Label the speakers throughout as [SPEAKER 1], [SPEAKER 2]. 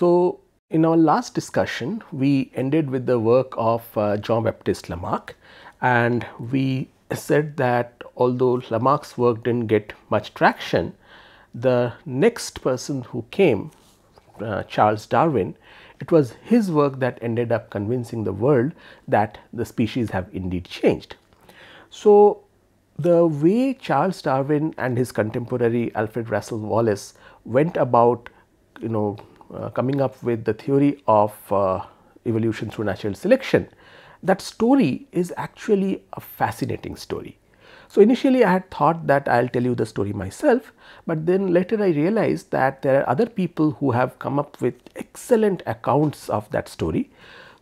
[SPEAKER 1] So, in our last discussion, we ended with the work of uh, Jean-Baptiste Lamarck and we said that although Lamarck's work did not get much traction, the next person who came, uh, Charles Darwin, it was his work that ended up convincing the world that the species have indeed changed. So, the way Charles Darwin and his contemporary Alfred Russel Wallace went about you know coming up with the theory of uh, evolution through natural selection, that story is actually a fascinating story. So, initially I had thought that I will tell you the story myself, but then later I realized that there are other people who have come up with excellent accounts of that story.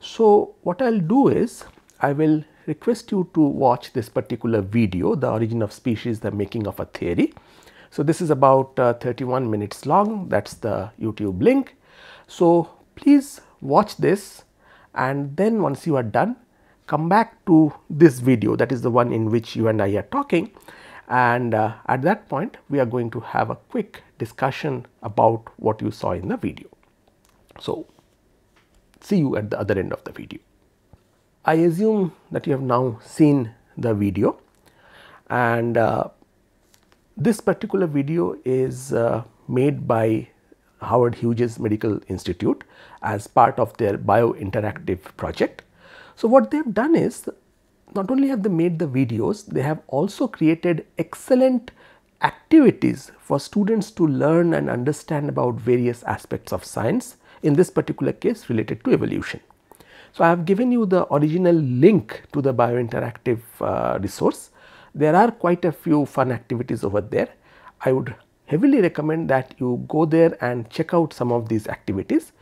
[SPEAKER 1] So, what I will do is I will request you to watch this particular video the origin of species the making of a theory. So, this is about uh, 31 minutes long that is the YouTube link. So, please watch this and then once you are done come back to this video that is the one in which you and I are talking and uh, at that point we are going to have a quick discussion about what you saw in the video. So, see you at the other end of the video. I assume that you have now seen the video and uh, this particular video is uh, made by Howard Hughes Medical Institute as part of their biointeractive project so, what they have done is not only have they made the videos, they have also created excellent activities for students to learn and understand about various aspects of science, in this particular case related to evolution. So, I have given you the original link to the biointeractive uh, resource. There are quite a few fun activities over there. I would heavily recommend that you go there and check out some of these activities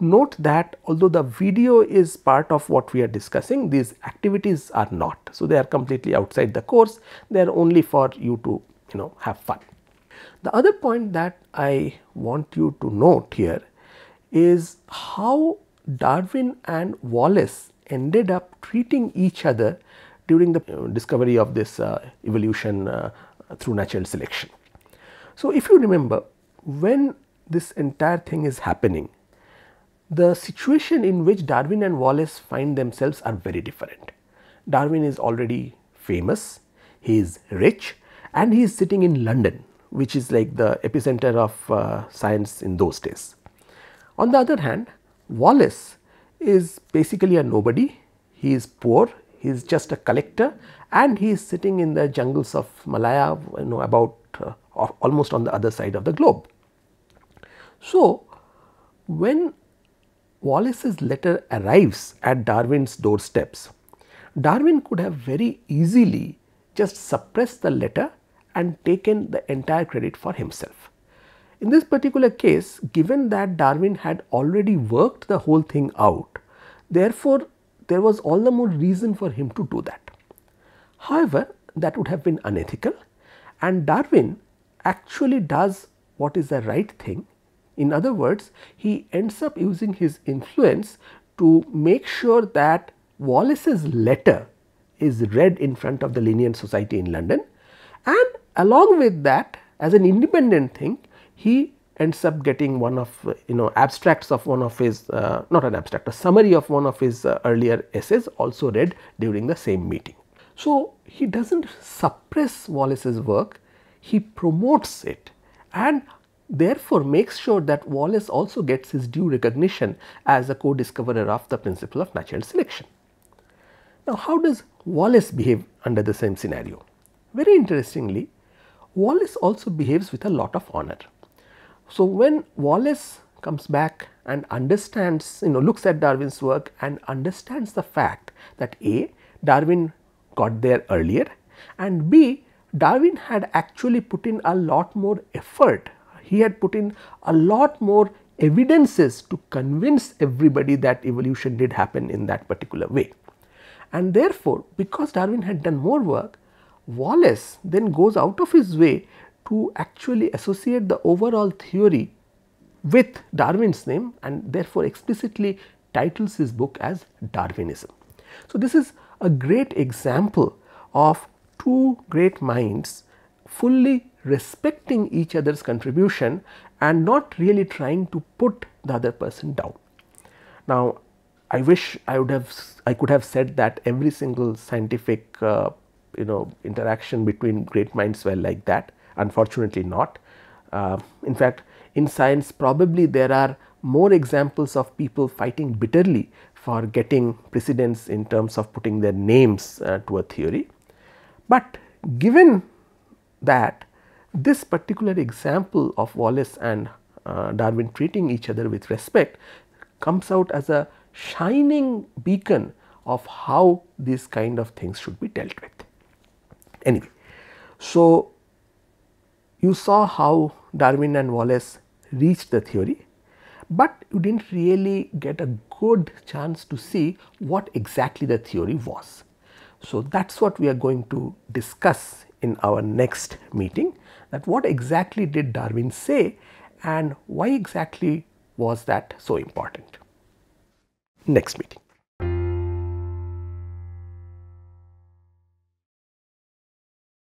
[SPEAKER 1] note that although the video is part of what we are discussing, these activities are not. So, they are completely outside the course, they are only for you to you know have fun. The other point that I want you to note here is how Darwin and Wallace ended up treating each other during the discovery of this uh, evolution uh, through natural selection. So, if you remember when this entire thing is happening the situation in which Darwin and Wallace find themselves are very different. Darwin is already famous, he is rich and he is sitting in London which is like the epicenter of uh, science in those days. On the other hand, Wallace is basically a nobody, he is poor, he is just a collector and he is sitting in the jungles of Malaya you know about uh, almost on the other side of the globe. So, when Wallace's letter arrives at Darwin's doorsteps, Darwin could have very easily just suppressed the letter and taken the entire credit for himself. In this particular case, given that Darwin had already worked the whole thing out, therefore, there was all the more reason for him to do that. However, that would have been unethical and Darwin actually does what is the right thing. In other words, he ends up using his influence to make sure that Wallace's letter is read in front of the Linnean Society in London. And along with that as an independent thing he ends up getting one of you know abstracts of one of his uh, not an abstract a summary of one of his uh, earlier essays also read during the same meeting. So, he does not suppress Wallace's work he promotes it and therefore makes sure that Wallace also gets his due recognition as a co-discoverer of the principle of natural selection. Now, how does Wallace behave under the same scenario? Very interestingly, Wallace also behaves with a lot of honor. So, when Wallace comes back and understands, you know, looks at Darwin's work and understands the fact that A, Darwin got there earlier and B, Darwin had actually put in a lot more effort he had put in a lot more evidences to convince everybody that evolution did happen in that particular way. And therefore, because Darwin had done more work, Wallace then goes out of his way to actually associate the overall theory with Darwin's name and therefore explicitly titles his book as Darwinism. So, this is a great example of two great minds fully respecting each other's contribution and not really trying to put the other person down. Now, I wish I would have I could have said that every single scientific uh, you know interaction between great minds were like that unfortunately not. Uh, in fact, in science probably there are more examples of people fighting bitterly for getting precedence in terms of putting their names uh, to a theory. But given that this particular example of Wallace and uh, Darwin treating each other with respect comes out as a shining beacon of how these kind of things should be dealt with. Anyway, so you saw how Darwin and Wallace reached the theory, but you did not really get a good chance to see what exactly the theory was. So, that is what we are going to discuss in our next meeting that what exactly did Darwin say and why exactly was that so important. Next meeting.